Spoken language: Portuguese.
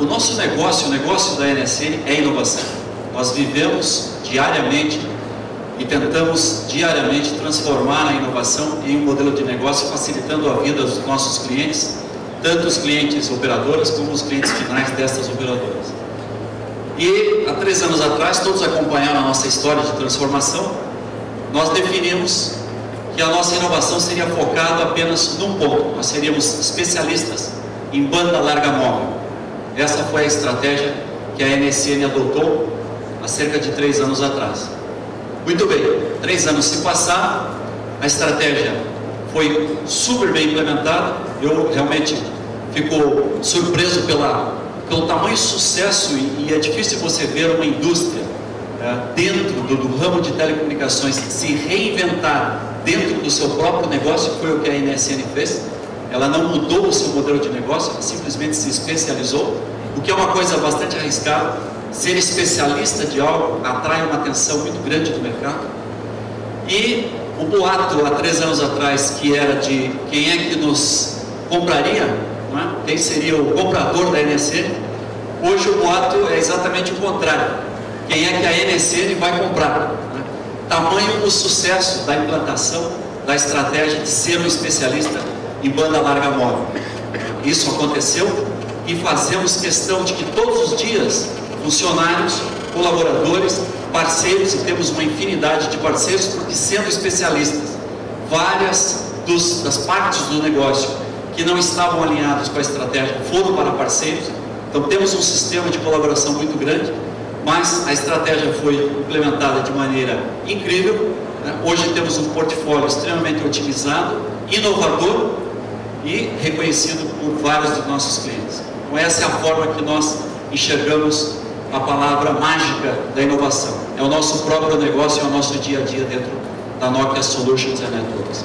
o nosso negócio, o negócio da NSN é inovação. Nós vivemos diariamente e tentamos diariamente transformar a inovação em um modelo de negócio facilitando a vida dos nossos clientes, tanto os clientes operadoras como os clientes finais destas operadoras. E há três anos atrás, todos acompanharam a nossa história de transformação, nós definimos que a nossa inovação seria focada apenas num ponto, nós seríamos especialistas em banda larga móvel. Essa foi a estratégia que a NSN adotou há cerca de três anos atrás. Muito bem, três anos se passaram, a estratégia foi super bem implementada, eu realmente fico surpreso pela, pelo tamanho sucesso e, e é difícil você ver uma indústria é, dentro do, do, ramo de telecomunicações se reinventar dentro do seu próprio negócio, foi o que a NSN fez. Ela não mudou o seu modelo de negócio, ela simplesmente se especializou, o que é uma coisa bastante arriscada, ser especialista de algo atrai uma atenção muito grande do mercado. E o boato há três anos atrás, que era de quem é que nos compraria, é? quem seria o comprador da NSN, hoje o boato é exatamente o contrário. Quem é que a NSN vai comprar? É? Tamanho o sucesso da implantação da estratégia de ser um especialista em banda larga móvel. Isso aconteceu e fazemos questão de que todos os dias funcionários, colaboradores, parceiros, e temos uma infinidade de parceiros, porque sendo especialistas, várias dos, das partes do negócio que não estavam alinhadas com a estratégia foram para parceiros, então temos um sistema de colaboração muito grande, mas a estratégia foi implementada de maneira incrível. Né? Hoje temos um portfólio extremamente otimizado, inovador e reconhecido por vários dos nossos clientes. Então essa é a forma que nós enxergamos a palavra mágica da inovação. É o nosso próprio negócio, é o nosso dia a dia dentro da Nokia Solutions and Networks.